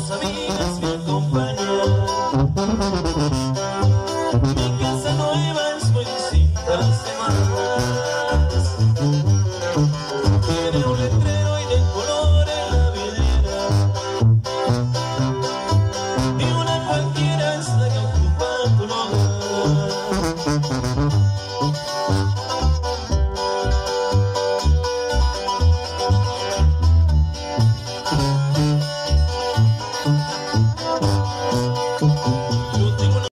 I'll